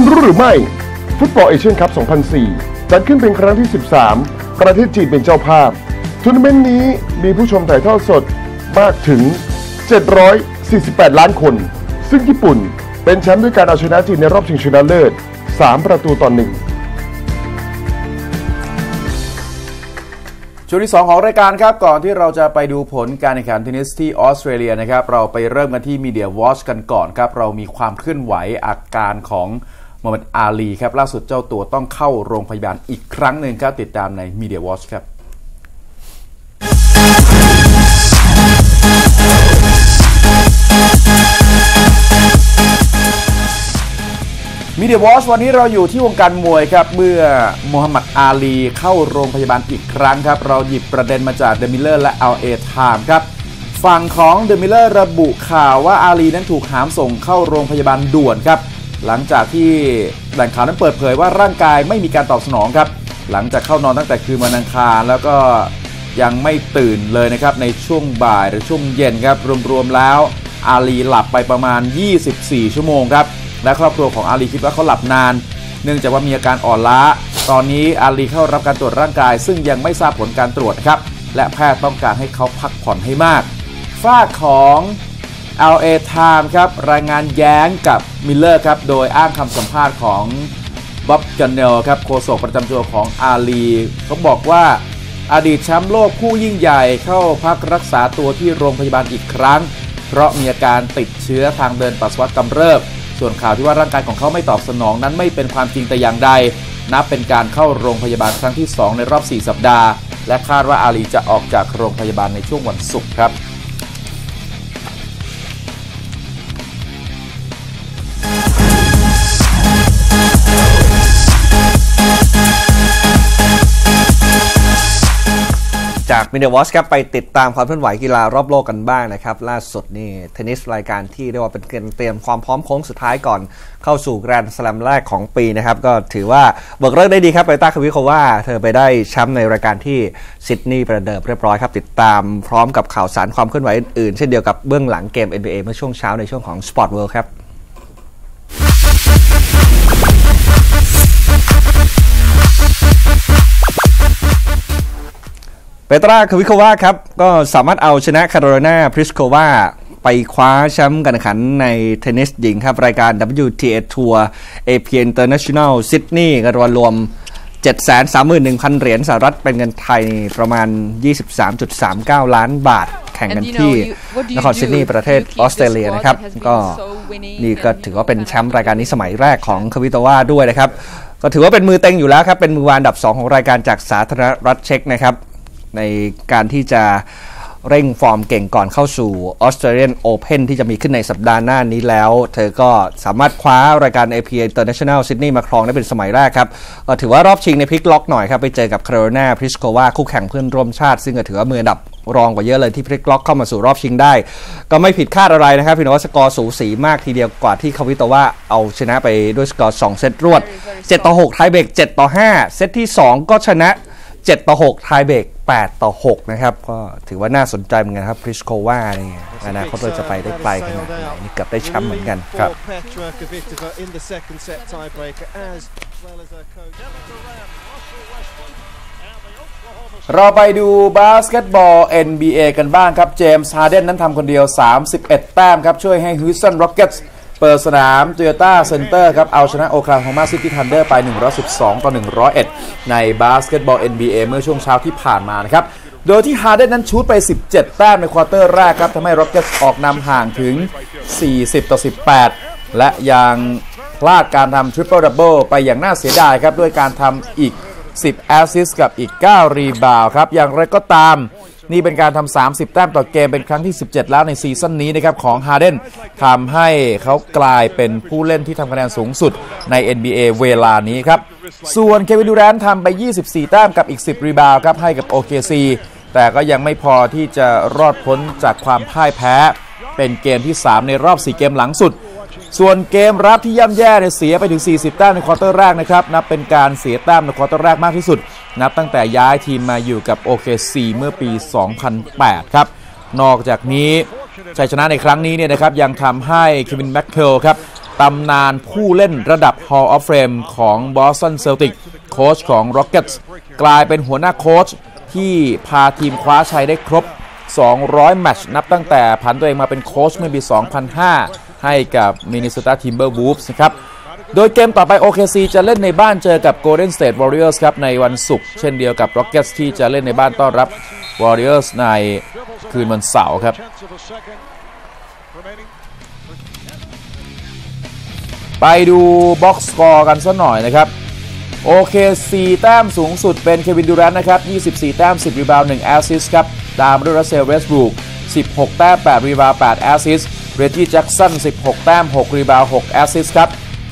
คุณรู้หรือไม่ ฟุตบอลเอเชียนคัพ 2004 จัดขึ้นเป็นครั้งที่ 13 ประเทศจีนเป็นเจ้าภาพทัวร์นาเมนต์นี้มีผู้ชมถ่ายทอดสดมากถึง 748 ล้านคน ซึ่งญี่ปุ่นเป็นแชมป์ด้วยการเอาชนะจีนในรอบชิงชนะเลิศ 3 ประตูต่อหนึ่งช่วงที่ 2 ของรายการครับ ก่อนที่เราจะไปดูผลการแข่งขันเทนนิสที่ออสเตรเลียนะครับ เราไปเริ่มกันที่ media watch กันก่อนครับ เรามีความเคลื่อนไหวอาการของ โมฮัมหมัดอาลีครับล่าสุดเจ้าตัวต้องเข้าโรงพยาบาลอีกครั้งหนึ่งครับติดตามในมีเดียวอชครับมีเดียวอชวันนี้เราอยู่ที่วงการมวยครับ เมื่อโมฮัมหมัดอาลีเข้าโรงพยาบาลอีกครั้งครับ เราหยิบประเด็นมาจากเดมิเลอร์และ LA Time ครับ ฝั่งของเดมิเลอร์ระบุข่าวว่าอาลีนั้นถูกหามส่งเข้าโรงพยาบาลด่วนครับ หลังจากที่แหล่งข่าวนั้นเปิดเผยว่าร่างกายไม่มีการตอบสนองครับ หลังจากเข้านอนตั้งแต่คืนวันอังคารแล้วก็ยังไม่ตื่นเลยนะครับในช่วงบ่ายหรือช่วงเย็นครับรวมๆแล้วอาลีหลับไปประมาณ 24 ชั่วโมงครับและครอบครัวของอาลีคิดว่าเขาหลับนาน เนื่องจากว่ามีอาการอ่อนล้า ตอนนี้อาลีเข้ารับการตรวจร่างกาย ซึ่งยังไม่ทราบผลการตรวจนะครับและแพทย์ต้องการให้เขาพักผ่อนให้มากฝ้ากของ LA Time ครับรายงานแย้งกับมิลเลอร์ครับโดยอ้างคำสัมภาษณ์ของบ๊อบกันเนลครับโฆษกประจำตัวของอาลีเขาบอกว่าอดีตแชมป์โลกผู้ยิ่งใหญ่เข้าพักรักษาตัวที่โรงพยาบาลอีกครั้ง เพราะมีอาการติดเชื้อทางเดินปัสสาวะกำเริบ ส่วนข่าวที่ว่าร่างกายของเขาไม่ตอบสนองนั้นไม่เป็นความจริงแต่อย่างใด นับเป็นการเข้าโรงพยาบาลครั้งที่ 2 ในรอบ 4 สัปดาห์ และคาดว่าอาลีจะออกจากโรงพยาบาลในช่วงวันศุกร์ครับ จากมิเดวอชครับไปติดตามความเคลื่อนไหวกีฬารอบโลกกันบ้างนะครับ ล่าสุดนี่เทนนิสรายการที่เรียกว่าเป็นการเตรียมความพร้อมโค้งสุดท้ายก่อนเข้าสู่แกรนด์สแลมแรกของปีนะครับ ก็ถือว่าเบิกเลิกได้ดีครับไปต้าควิโคว่า เธอไปได้แชมป์ในรายการที่ซิดนีย์ประเดิมเรียบร้อยครับ ติดตามพร้อมกับข่าวสารความเคลื่อนไหวอื่นๆ เช่นเดียวกับเบื้องหลังเกม NBA เมื่อช่วงเช้าในช่วงของ Sport World ครับ เปตราควิโควาครับ ก็สามารถเอาชนะคาโรไลนาพริสโควาไปคว้าแชมป์การแข่งขันในเทนนิสหญิงครับ รายการ WTA Tour AP International Sydney กันรวมรวม 731,000 เหรียญสหรัฐเป็นเงินไทยประมาณ 23.39 ล้านบาท แข่งกันที่นครซิดนีย์ประเทศออสเตรเลียนะครับ ก็นี่ก็ถือว่าเป็นแชมป์รายการนี้สมัยแรกของควิโตวาด้วยนะครับ ก็ถือว่าเป็นมือเต็งอยู่แล้วครับ เป็นมือวานอันดับ 2 ของรายการจากสาธารณรัฐเช็กนะครับ ในการที่จะเร่งฟอร์มเก่งก่อนเข้าสู่ Australian Open ที่จะมีขึ้นในสัปดาห์หน้านี้แล้ว เธอก็สามารถคว้ารายการ AP International Sydney มาครองได้เป็นสมัยแรกครับ ถือว่ารอบชิงในพลิกล็อกหน่อยครับ ไปเจอกับคาโรนาพริสโกวาคู่แข่งเพื่อนร่วมชาติ ซึ่งถือว่ามือดับรองกว่าเยอะเลยที่พลิกล็อกเข้ามาสู่รอบชิงได้ ก็ไม่ผิดคาดอะไรนะครับพี่นวัสกอร์สูสีมากทีเดียวกว่าที่คาวิโตว่าเอาชนะไปด้วยสกอร์2เซตรวด7ต่อ6ไทยเบรก7ต่อ5เซตที่ 2 ก็ชนะ7ต่อ6 tiebreak 8 ต่อ 6 นะครับ ก็ถือว่าน่าสนใจเหมือนกันครับพลิสโควาเนี่ยอนาคตเราจะไปได้ไกลขนาดไหนนี่เกือบได้แชมป์เหมือนกันครับ Petra Kvitova in the second set tiebreaker as well as her coach. เราไปดูบาสเกตบอล NBA กันบ้างครับ เจมส์ฮาร์เดนนั้นทำคนเดียว 31 แต้มครับ ช่วยให้ฮิวสตันร็อกเก็ตส์ เปิดสนาม Toyota Center ครับ เอาชนะโอคลาโฮมาซิตี้ทันเดอร์ไป 112 ต่อ 101 ในบาสเกตบอล NBA เมื่อช่วงเช้าที่ผ่านมานะครับ โดยที่ฮาร์เดนนั้นชู้ตไป 17 แต้มใน quarter แรกครับทำให้ร็อกเก็ตส์ออกนำห่างถึง 40 ต่อ 18 และยังพลาดการทำ triple double ไปอย่างน่าเสียดายครับ ด้วยการทำอีก 10 แอสซิสกับอีก 9 rebound ครับ อย่างไรก็ตาม นี่เป็นการทำ 30 แต้มต่อเกมเป็นครั้งที่ 17 แล้วใน season นี้นะครับของฮาร์เดนทำให้เขากลายเป็นผู้เล่นที่ทำคะแนนสูงสุดใน NBA เวลานี้ครับ ส่วนเควินดูแรนท์ทำไป 24 แต้มกับอีก 10 rebound ครับให้กับ OKC แต่ก็ยังไม่พอที่จะรอดพ้นจากความพ่ายแพ้ เป็นเกมที่ 3 ในรอบ 4 เกมหลังสุด ส่วนเกมรับที่ย่ำแย่เนี่ยเสียไปถึง 40 แต้มใน quarter แรกนะครับนับเป็นการเสียแต้มใน quarter แรกมากที่สุด นับตั้งแต่ย้ายทีมมาอยู่กับ OKC เมื่อปี 2008 ครับ นอกจากนี้ชัยชนะในครั้งนี้เนี่ยนะครับยังทำให้เควินแม็กเฮลครับตำนานผู้เล่นระดับ Hall of Fame ของ Boston Celtics โค้ชของ Rockets กลายเป็นหัวหน้าโค้ชที่พาทีมคว้าชัยได้ครบ 200 แมตช์นับตั้งแต่ผันตัวเองมาเป็นโค้ชเมื่อปี 2005 ให้กับ Minnesota Timberwolves นะครับ โดยเกมต่อไป OKC จะเล่นในบ้านเจอกับ Golden State Warriors ครับ ในวันศุกร์เช่นเดียวกับ Rockets ที่จะเล่นในบ้านต้อนรับ Warriors ในคืนวันเสาร์ครับไปดู box score กันสักหน่อยนะครับ OKC แต้มสูงสุดเป็นเควินดูแรนท์นะครับ 24 แต้ม 10 รีบาวด์1แอสซิสต์ครับ ตามด้วยรัสเซลเวสต์บรูก16 แต้ม 8 รีบาวด์8แอสซิสต์ เรจี้แจ็กสัน 16 แต้ม 6 รีบาวด์ 6 แอสซิสต์ครับ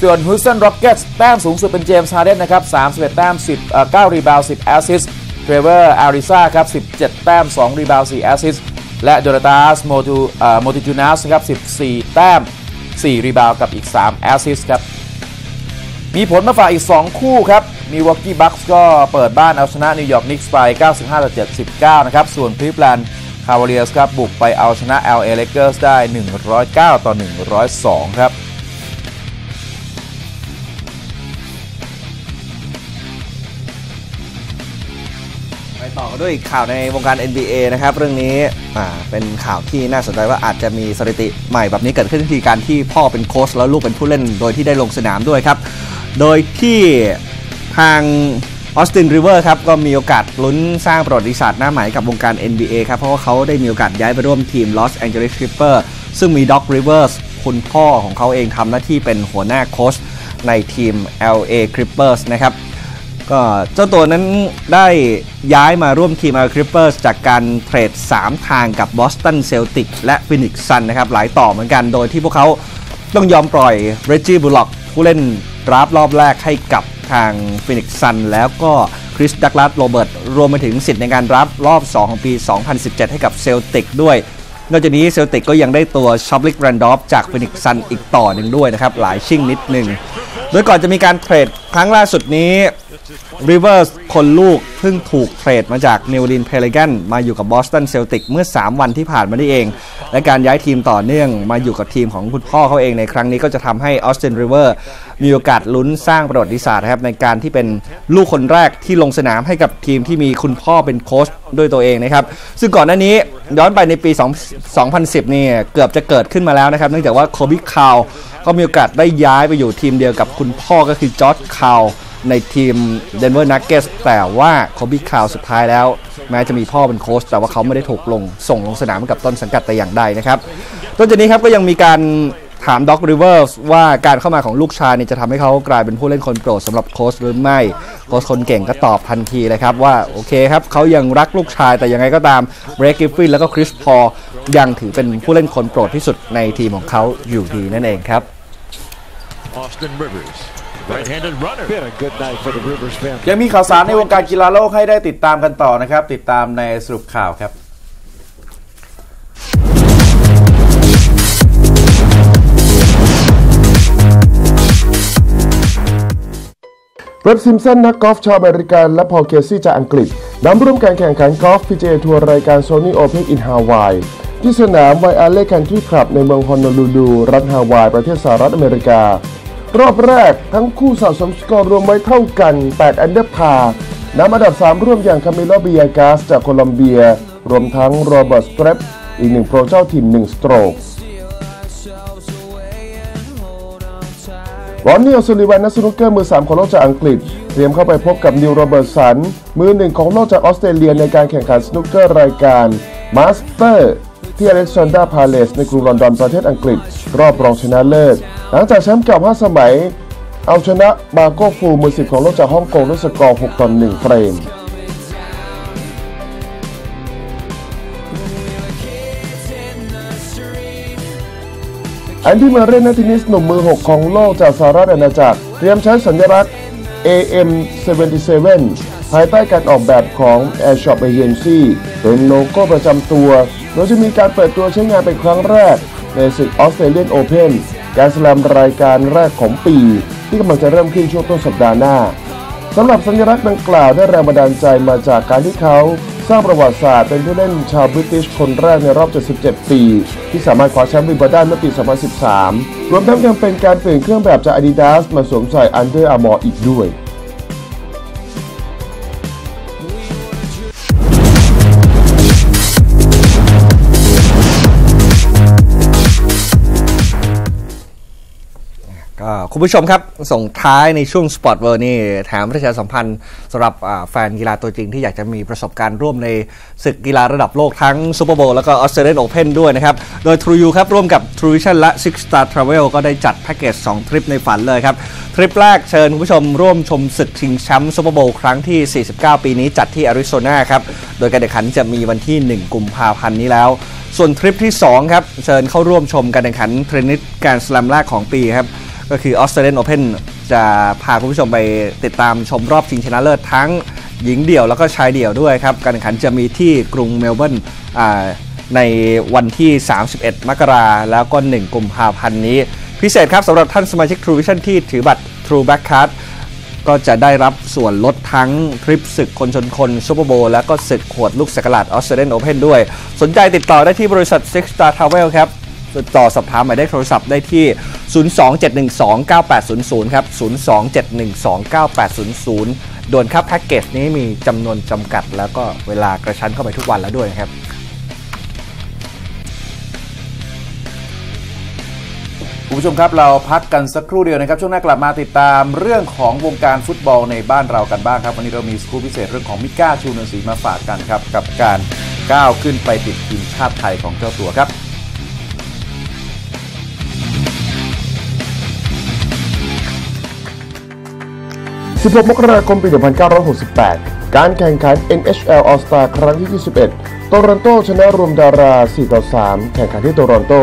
ส่วนฮูสตันร็อกเก็ตส์แต้มสูงสุดเป็นเจมส์ฮาร์เดนนะครับ 31 แต้ม 10เอ่อ9รีบาวด์ 10 แอสซิสต์เทรเวอร์อาริซาครับ 17 แต้ม 2 รีบาวด์ 4 แอสซิสต์และโดนาตาสโมตูเอ่อโมติจูนัสครับ 14 แต้ม 4 รีบาวด์กับอีก 3 แอสซิสต์ครับ มีผลมาฝากอีก 2 คู่ครับ มิลวอกี้บัคส์ก็เปิดบ้านเอาชนะนิวยอร์กนิกส์ไป 95-79 นะครับ ส่วนคลีฟแลนด์ คาวาเลียสครับบุกไปเอาชนะ LA Lakers ได้ 109 ต่อ 102 ครับไปต่อกันด้วยข่าวในวงการ NBA นะครับ เรื่องนี้เป็นข่าวที่น่าสนใจว่าอาจจะมีสถิติใหม่แบบนี้เกิดขึ้นที่การที่พ่อเป็นโค้ชแล้วลูกเป็นผู้เล่นโดยที่ได้ลงสนามด้วยครับ โดยที่ทาง ออสตินริเวอร์ครับก็มีโอกาสลุ้นสร้างประวัติศาสตร์หน้าใหม่กับวงการ NBA ครับ เพราะว่าเขาได้มีโอกาสย้ายไปร่วมทีม Los Angeles Clippers ซึ่งมีด็อกริเวอร์สคุณพ่อของเขาเองทำหน้าที่เป็นหัวหน้าโค้ชในทีม LA Clippers นะครับก็เจ้าตัวนั้นได้ย้ายมาร่วมทีม LA Clippers จากการเทรด 3 ทางกับ Boston Celtics และ Phoenix Sun นะครับหลายต่อเหมือนกันโดยที่พวกเขาต้องยอมปล่อย Reggie Bullock ผู้เล่นดราฟต์รอบแรกให้กับ ทาง Phoenix Sun แล้วก็คริสดักลัสโรเบิร์ตรวมไปถึงสิทธิ์ในการดราฟต์รอบ 2 ของปี 2017 ให้กับเซลติกด้วย นอกจากนี้เซลติกก็ยังได้ตัวชาฟลิกแรนดอล์ฟจากฟีนิกซ์ซันส์อีกต่อหนึ่งด้วยนะครับหลายชิ่งนิดหนึ่งโดยก่อนจะมีการเทรดครั้งล่าสุดนี้ Rivers คนลูกเพิ่งถูกเทรดมาจากนิวออร์ลีนส์เพลิแกนส์มาอยู่กับบอสตันเซลติกเมื่อ 3 วันที่ผ่านมานี่เอง และการย้ายทีมต่อเนื่องมาอยู่กับทีมของคุณพ่อเขาเองในครั้งนี้ก็จะทำให้ออสตินริเวอร์มีโอกาสลุ้นสร้างประวัติศาสตร์นะครับในการที่เป็นลูกคนแรกที่ลงสนามให้กับทีมที่มีคุณพ่อเป็นโค้ชด้วยตัวเองนะครับ ซึ่งก่อนหน้านี้ย้อนไปในปี2 2010 นี่เกือบจะเกิดขึ้นมาแล้วนะครับ เนื่องจากว่าโคบี้คาร์ลก็มีโอกาสได้ย้ายไปอยู่ทีมเดียวกับคุณพ่อก็คือจอร์จคาร์ล ในทีม Denver Nuggets แต่ว่าโคบี้คาร์ลสุดท้ายแล้ว แม้จะมีพ่อเป็นโค้ชแต่ว่าเขาไม่ได้ถูกลง ส่งลงสนามกับต้นสังกัดแต่อย่างใดนะครับต้นจากนี้ครับก็ยังมีการถามด็อกริเวอร์สว่าการเข้ามาของลูกชายเนี่ยจะทำให้เขากลายเป็นผู้เล่นคนโปรดสำหรับโค้ชหรือไม่ โค้ชคนเก่งก็ตอบทันทีเลยครับว่า โอเคครับเขายังรักลูกชายแต่ยังไงก็ตามเบรกกิฟฟินแล้วก็คริสพอยังถือเป็นผู้เล่นคนโปรดที่สุดในทีมของเขาอยู่ดีนั่นเองครับ Austin Rivers, right-handed runner. Been a good night for the Rivers family. ยังมีข่าวสารในวงการกีฬาโลกให้ได้ติดตามกันต่อนะครับ ติดตามในสรุปข่าวครับเว็บบ์ซิมป์สันนักกอล์ฟชาวอเมริกันและพอลเคซี่จากอังกฤษนำร่วมการแข่งขันกอล์ฟ PGA ทัวร์รายการ Sony Open in Hawaii ที่สนามไวอาเล่คันทรีคลับในเมืองโฮโนลูลูรัฐฮาวาย ประเทศสหรัฐอเมริกา รอบแรกทั้งคู่สะสมสกอร์รวมไว้เท่ากัน 8 อันเดอร์พาร์นำอันดับ 3 ร่วมอย่างคามิโลบีเยกาสจากโคลอมเบีย รวมทั้งโรเบิร์ตสเตร็บอีกหนึ่งโปรเจ้าถิ่น1สโตรกรอนนี่โอซุลลิแวนนักสนุกเกอร์มือ 3 ของโลกจากอังกฤษ เตรียมเข้าไปพบกับนีลโรเบิร์ตสัน มือหนึ่งของโลกจากออสเตรเลียในการแข่งขันสนุกเกอร์รายการมาสเตอร์ ที่อเล็กซานดราพาเลสในกรุงลอนดอนประเทศอังกฤษ รอบรองชนะเลิศ หลังจากแชมป์เก่า5สมัย เอาชนะมาร์โกฟูมือ10ของโลกจากฮ่องกงด้วยสกอร์6ต่อ1เฟรมแอนดี้เมอร์เรย์นักเทนนิสหนุ่มมือ 6 ของโลกจากสหราชอาณาจักร เตรียมใช้สัญลักษณ์ AM77 ภายใต้การออกแบบของ Aesop Agency เป็นโลโก้ประจำตัว โดยจะมีการเปิดตัวใช้งานเป็นครั้งแรก ในศึกออสเตรเลียนโอเพนแกรนด์สแลมรายการแรกของปี ที่กำลังจะเริ่มขึ้นช่วงต้นสัปดาห์หน้าสำหรับสัญลักษณ์ดังกล่าวได้แรงบันดาลใจมาจากการที่เขาสร้างประวัติศาสตร์เป็นผู้เล่นชาวบริติชคนแรกในรอบ 77 ปี ที่สามารถคว้าแชมป์วิมเบิลดันเมื่อปี 2013 รวมทั้งยังเป็นการเปลี่ยนเครื่องแบบจาก Adidas มาสวมใส่ Under Armour อีกด้วย ก็คุณผู้ชมครับ ส่งท้ายในช่วง Sport World นี้ถามประชาสัมพันธ์สำหรับแฟนกีฬาตัวจริงที่อยากจะมีประสบการณ์ร่วมในศึกกีฬาระดับโลกทั้งซูเปอร์โบว์แล้วก็ออสเตรเลียนโอเพ่นด้วยนะครับ โดย True You ครับ ร่วมกับ True Visions และ Six Star Travel ก็ได้จัดแพ็กเกจ 2 ทริปในฝันเลยครับ ทริปแรกเชิญคุณผู้ชมร่วมชมศึกชิงแชมป์ซูเปอร์โบว์ครั้งที่ 49 ปีนี้จัดที่อาริโซนาครับโดยการแข่งขันจะมีวันที่ 1 กุมภาพันธ์นี้แล้วส่วนทริปที่2ครับเชิญเข้าร่วมชมการแข่งขันเทนนิสแกรนด์สแลมแรกของปีครับ ก็คือออสเตรเลียนโอเพนจะพาคุณผู้ชมไปติดตามชมรอบชิงชนะเลิศทั้งหญิงเดี่ยวแล้วก็ชายเดี่ยวด้วยครับ การแข่งขันจะมีที่กรุงเมลเบิร์นในวันที่ 31 มกราแล้วก็ 1 กุมภาพันธ์นี้ พิเศษครับสำหรับท่านสมาชิก True Visions ที่ถือบัตร True Black Card ก็จะได้รับส่วนลดทั้งทริปศึกคนชนคนซูเปอร์โบว์แล้วก็ศึกขวดลูกสักหลาดออสเตรเลียนโอเพนด้วย สนใจติดต่อได้ที่บริษัท Six Star Travel ครับติดต่อสอบถามหมายเลขโทรศัพท์ได้ที่ 027129800 ครับ 027129800 ด่วนครับแพ็กเกจนี้มีจำนวนจำกัด แล้วก็เวลากระชั้นเข้าไปทุกวันแล้วด้วยนะครับคุณผู้ชมครับเราพักกันสักครู่เดียวนะครับ ช่วงหน้ากลับมาติดตามเรื่องของวงการฟุตบอลในบ้านเรากันบ้างครับ วันนี้เรามีสกู๊ปพิเศษเรื่องของมิก้าชูนนทรีมาฝากกันครับ กับการก้าวขึ้นไปติดทีมชาติไทยของเจ้าตัวครับ 16 มกราคม ปี 1968 การแข่งขัน NHL All-Star ครั้งที่ 21 โตรอนโตชนะรวมดารา 4 ต่อ 3 แข่งขันที่โตรอนโต